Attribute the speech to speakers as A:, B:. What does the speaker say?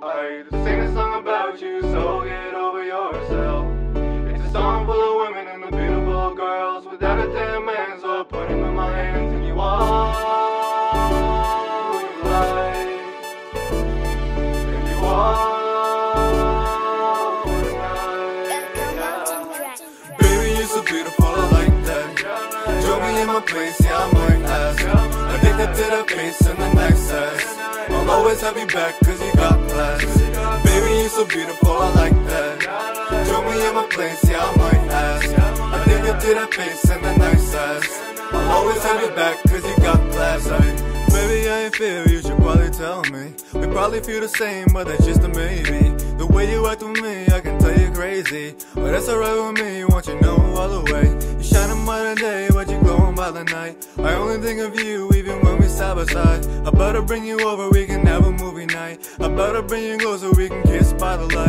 A: I sing a song about you, so get over yourself. It's a song full of women and the beautiful girls without a damn man, so I put him in my hands and you are like. And you are. Baby, you're so beautiful, I like that. Join me in my place, yeah, I might ask. Addicted to the pace and the nice ass. I'll always have you back, cause you got class. Baby, you're so beautiful, I like that. Join me in my place, yeah, I might ask. Addicted to the pace and the nice ass. I'll always have you back, cause you got class. Ay, Baby, I ain't feel you should probably tell me. We probably feel the same, but that's just a maybe. The way you act with me, I can tell you're crazy. But that's alright with me, want you know all the way. You shining by the day, but you glowing by the night. I only think of you, even when we side by side. I better bring you over, we can have movie night. I better bring you close so we can kiss by the light.